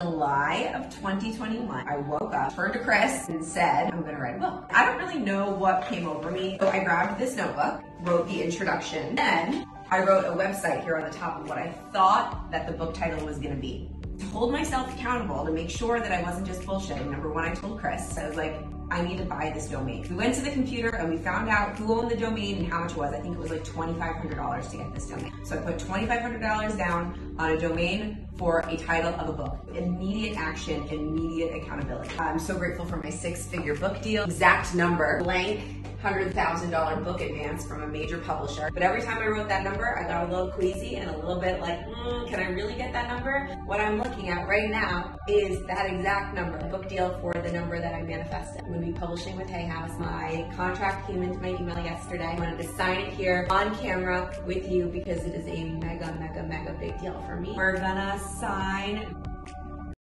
July of 2021, I woke up, turned to Chris, and said, I'm gonna write a book. I don't really know what came over me, so I grabbed this notebook, wrote the introduction, then I wrote a website here on the top of what I thought that the book title was gonna be. To hold myself accountable, to make sure that I wasn't just bullshitting, number one, I told Chris, I was like, I need to buy this domain. We went to the computer and we found out who owned the domain and how much it was. I think it was like $2,500 to get this domain. So I put $2,500 down on a domain for a title of a book. Immediate action, immediate accountability. I'm so grateful for my six figure book deal. Exact number, blank $100,000 book advance from a major publisher. But every time I wrote that number, I got a little queasy and a little bit like, mm, can I really get that number? What I'm looking at right now is that exact number, book deal for the number that I manifested. I'm going to be publishing with Hay House. My contract came into my email yesterday. I wanted to sign it here on camera with you because it is a mega, mega, mega big deal for me. We're gonna sign